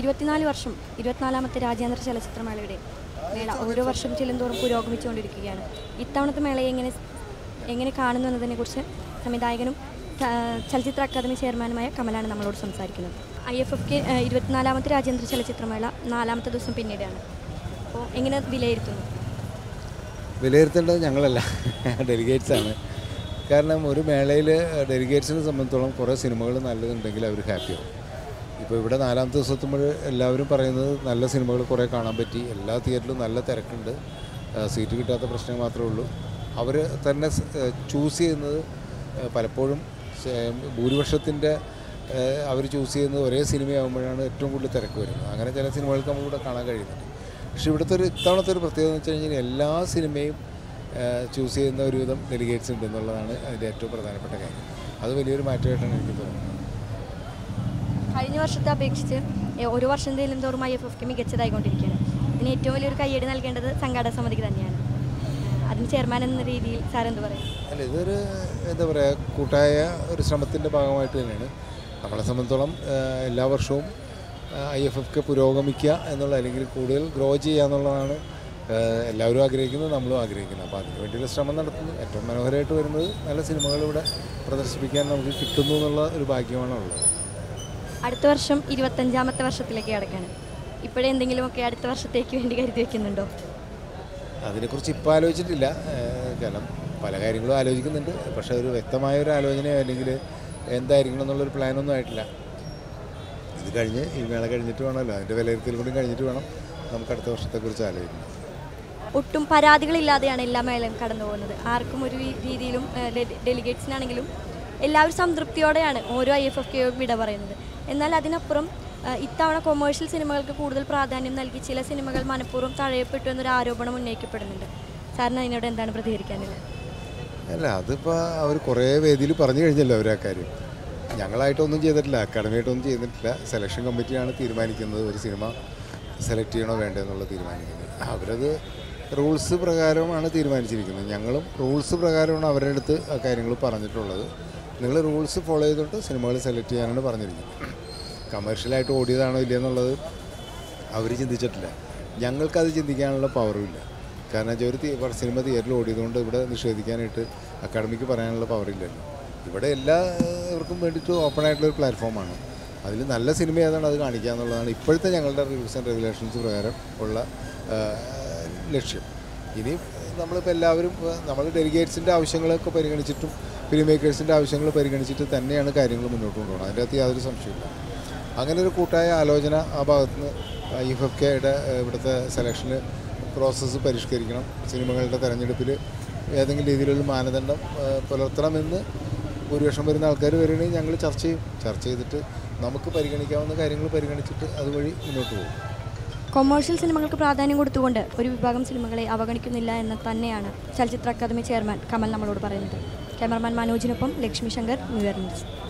ഇരുപത്തിനാല് വർഷം ഇരുപത്തിനാലാമത്തെ രാജ്യാന്തര ചലച്ചിത്രമേളയുടെ മേള ഓരോ വർഷം ചെല്ലുന്തോറും പുരോഗമിച്ചുകൊണ്ടിരിക്കുകയാണ്. ഇത്തവണത്തെ മേളയെ എങ്ങനെ എങ്ങനെ കാണുന്നു എന്നതിനെക്കുറിച്ച് സംവിധായകനും ചലച്ചിത്ര അക്കാദമി ചെയർമാനുമായ കമലാണ് നമ്മളോട് സംസാരിക്കുന്നത്. ഐ എഫ് എഫ് കെ ഇരുപത്തിനാലാമത്തെ രാജ്യാന്തര ചലച്ചിത്രമേള നാലാമത്തെ ദിവസം പിന്നീടാണ്. അപ്പോൾ എങ്ങനെ വിലയിരുത്തുന്നു? വിലയിരുത്തേണ്ടത് ഞങ്ങളല്ല ഡെലിഗേറ്റ്സ് ആണ് കാരണം ഒരു മേളയിൽ ഡെലിഗേറ്റ്സിനെ സംബന്ധിച്ചോളം കുറേ സിനിമകൾ നല്ലതുണ്ടെങ്കിൽ അവർ ഹാപ്പിയാവും. ഇപ്പോൾ ഇവിടെ നാലാമത്തെ ദിവസത്തുമ്പോൾ എല്ലാവരും പറയുന്നത് നല്ല സിനിമകൾ കുറേ കാണാൻ പറ്റി. എല്ലാ തിയേറ്ററിലും നല്ല തിരക്കുണ്ട്. സീറ്റ് കിട്ടാത്ത പ്രശ്നം മാത്രമേ ഉള്ളൂ. അവർ തന്നെ ചൂസ് ചെയ്യുന്നത് പലപ്പോഴും ഭൂരിപക്ഷത്തിന്റെ അവർ ചൂസ് ചെയ്യുന്നത് ഒരേ സിനിമയാകുമ്പോഴാണ് ഏറ്റവും കൂടുതൽ തിരക്ക് വരുന്നത്. അങ്ങനെ ചില സിനിമകൾക്ക് നമ്മളിവിടെ കാണാൻ കഴിയുന്നുണ്ട്. പക്ഷേ ഇവിടുത്തെ ഒരു ഇത്തവണത്തെ ഒരു പ്രത്യേകത എന്ന് വെച്ച് കഴിഞ്ഞാൽ എല്ലാ സിനിമയും ചൂസ് ചെയ്യുന്ന ഒരുവിധം ഡെലിഗേറ്റ്സ് ഉണ്ട് എന്നുള്ളതാണ് അതിന്റെ ഏറ്റവും പ്രധാനപ്പെട്ട കാര്യം. അത് വലിയൊരു മാറ്റമായിട്ടാണ് എനിക്ക് തോന്നുന്നത്. കഴിഞ്ഞ വർഷത്തെ അപേക്ഷിച്ച് ഒരു വർഷം തേലും തോറും ഐ എഫ് എഫ് കെ മികച്ചതായിക്കൊണ്ടിരിക്കുകയാണ്. ഇതിന് ഏറ്റവും വലിയൊരു കയ്യടി നൽകേണ്ടത് സംഘാടക സമിതിക്ക് തന്നെയാണ്. അതിന് ചെയർമാൻ എന്ന രീതിയിൽ സാർ എന്ത് പറയും? അല്ല ഇതൊരു എന്താ പറയുക കൂട്ടായ ഒരു ശ്രമത്തിന്റെ ഭാഗമായിട്ട് തന്നെയാണ്. നമ്മളെ സംബന്ധിച്ചോളം എല്ലാ വർഷവും ഐ എഫ് എഫ് പുരോഗമിക്കുക എന്നുള്ള അല്ലെങ്കിൽ കൂടുതൽ ഗ്രോ ചെയ്യുക എന്നുള്ളതാണ് എല്ലാവരും ആഗ്രഹിക്കുന്നത് നമ്മളും ആഗ്രഹിക്കുന്നത്. അപ്പോൾ അതിന് വേണ്ടിയുള്ള ശ്രമം നടത്തുന്നു. ഏറ്റവും മനോഹരമായിട്ട് വരുന്നത് നല്ല സിനിമകൾ ഇവിടെ പ്രദർശിപ്പിക്കാൻ നമുക്ക് കിട്ടുന്നു എന്നുള്ള ഒരു ഭാഗ്യമാണ് ഉള്ളത് അടുത്ത വർഷം ഇരുപത്തഞ്ചാമത്തെ വർഷത്തിലേക്ക് കിടക്കാണ് ഇപ്പോഴേ എന്തെങ്കിലുമൊക്കെ അടുത്ത വർഷത്തേക്ക് വേണ്ടി കരുതി വെക്കുന്നുണ്ടോ? അതിനെക്കുറിച്ച് ഇപ്പോൾ ആലോചിച്ചിട്ടില്ല. കാരണം പല കാര്യങ്ങളും ആലോചിക്കുന്നുണ്ട്. പക്ഷേ ഒരു വ്യക്തമായ ഒരു ആലോചനയോ അല്ലെങ്കിൽ എന്തായിരിക്കണം എന്നുള്ളൊരു പ്ലാനൊന്നും ആയിട്ടില്ല. ഇത് കഴിഞ്ഞ് ഈ മേള കഴിഞ്ഞിട്ട് വേണമല്ലോ. അതിന്റെ വിലയിരുത്തൽ കൂടി കഴിഞ്ഞിട്ട് വേണം നമുക്ക് അടുത്ത വർഷത്തെക്കുറിച്ച് ആലോചിക്കണം ഒട്ടും പരാതികളില്ലാതെയാണ് എല്ലാ മേളയും കടന്നു പോകുന്നത്. ആർക്കും ഒരു രീതിയിലും ഡെലിഗേറ്റ്സിനാണെങ്കിലും എല്ലാവരും സംതൃപ്തിയോടെയാണ് ഓരോ ഐ എഫ് എഫ് കെയും വിട പറയുന്നത്. എന്നാൽ അതിനപ്പുറം ഇത്തവണ കൊമേഴ്ഷ്യൽ സിനിമകൾക്ക് കൂടുതൽ പ്രാധാന്യം നൽകി ചില സിനിമകൾ മനഃപൂർവം തഴയപ്പെട്ടു എന്നൊരു ആരോപണം ഉന്നയിക്കപ്പെടുന്നുണ്ട്. സാറിന് അതിനോട് എന്താണ് പ്രതികരിക്കാനുള്ളത്? അല്ല അതിപ്പോൾ അവർ കുറേ വേദിയിൽ പറഞ്ഞു കഴിഞ്ഞല്ലോ അവർ ആ കാര്യം. ഞങ്ങളായിട്ടൊന്നും ചെയ്തിട്ടില്ല അക്കാഡമിയായിട്ടൊന്നും ചെയ്തിട്ടില്ല. സെലക്ഷൻ കമ്മിറ്റിയാണ് തീരുമാനിക്കുന്നത് ഒരു സിനിമ സെലക്ട് ചെയ്യണോ വേണ്ടോ എന്നുള്ളത് തീരുമാനിക്കുന്നത്. അവരത് റൂൾസ് പ്രകാരമാണ് തീരുമാനിച്ചിരിക്കുന്നത്. ഞങ്ങളും റൂൾസ് പ്രകാരമാണ് അവരുടെ അടുത്ത് ആ കാര്യങ്ങൾ പറഞ്ഞിട്ടുള്ളത്. നിങ്ങൾ റൂൾസ് ഫോളോ ചെയ്തിട്ട് സിനിമകൾ സെലക്ട് ചെയ്യാനാണ് പറഞ്ഞിരിക്കുന്നത്. കമേഴ്ഷ്യലായിട്ട് ഓടിയതാണോ ഇല്ലയെന്നുള്ളത് അവർ ചിന്തിച്ചിട്ടില്ല. ഞങ്ങൾക്കത് ചിന്തിക്കാനുള്ള പവറും ഇല്ല. കാരണം ഒരു സിനിമ തിയേറ്ററിൽ ഓടിയതുകൊണ്ട് ഇവിടെ നിഷേധിക്കാനായിട്ട് അക്കാഡമിക്ക് പറയാനുള്ള പവറില്ലല്ലോ ഇവിടെ എല്ലാവർക്കും വേണ്ടിയിട്ട് ഓപ്പൺ ആയിട്ടുള്ള ഒരു പ്ലാറ്റ്ഫോമാണ് അതിൽ നല്ല സിനിമ ഏതാണ് അത് കാണിക്കുക എന്നുള്ളതാണ് ഇപ്പോഴത്തെ ഞങ്ങളുടെ റൂൾസ് ആൻഡ് റെഗുലേഷൻസ് പ്രകാരം ഉള്ള ലക്ഷ്യം. ഇനി നമ്മളിപ്പോൾ എല്ലാവരും നമ്മൾ ഡെലിഗേറ്റ്സിന്റെ ആവശ്യങ്ങളൊക്കെ പരിഗണിച്ചിട്ടും ഫിലിം മേക്കേഴ്സിന്റെ ആവശ്യങ്ങൾ പരിഗണിച്ചിട്ട് തന്നെയാണ് കാര്യങ്ങൾ മുന്നോട്ട് കൊണ്ടുപോകുന്നത്. അതിന്റെ അകത്ത് യാതൊരു സംശയമില്ല അങ്ങനെ ഒരു കൂട്ടായ ആലോചന ആ ഭാഗത്തുനിന്ന് ഐ എഫ് എഫ് കെയുടെ ഇവിടുത്തെ സെലക്ഷന് പ്രോസസ്സ് പരിഷ്കരിക്കണം. സിനിമകളുടെ തെരഞ്ഞെടുപ്പിൽ ഏതെങ്കിലും രീതിയിലുള്ള മാനദണ്ഡം പുലർത്തണമെന്ന് ഭൂരിപക്ഷം വരുന്ന ആൾക്കാർ വരികയാണെങ്കിൽ ഞങ്ങൾ ചർച്ച ചെയ്യും. ചർച്ച ചെയ്തിട്ട് നമുക്ക് പരിഗണിക്കാവുന്ന കാര്യങ്ങൾ പരിഗണിച്ചിട്ട് അതുവഴി മുന്നോട്ട് പോകും. കൊമേഴ്ഷ്യൽ സിനിമകൾക്ക് പ്രാധാന്യം കൊടുത്തുകൊണ്ട് ഒരു വിഭാഗം സിനിമകളെ അവഗണിക്കുന്നില്ല എന്ന് തന്നെയാണ് ചലച്ചിത്ര അക്കാദമി ചെയർമാൻ കമൽ നമ്മളോട് പറയുന്നത്. Cameraman മനോജിനൊപ്പം Lakshmi Shankar new year news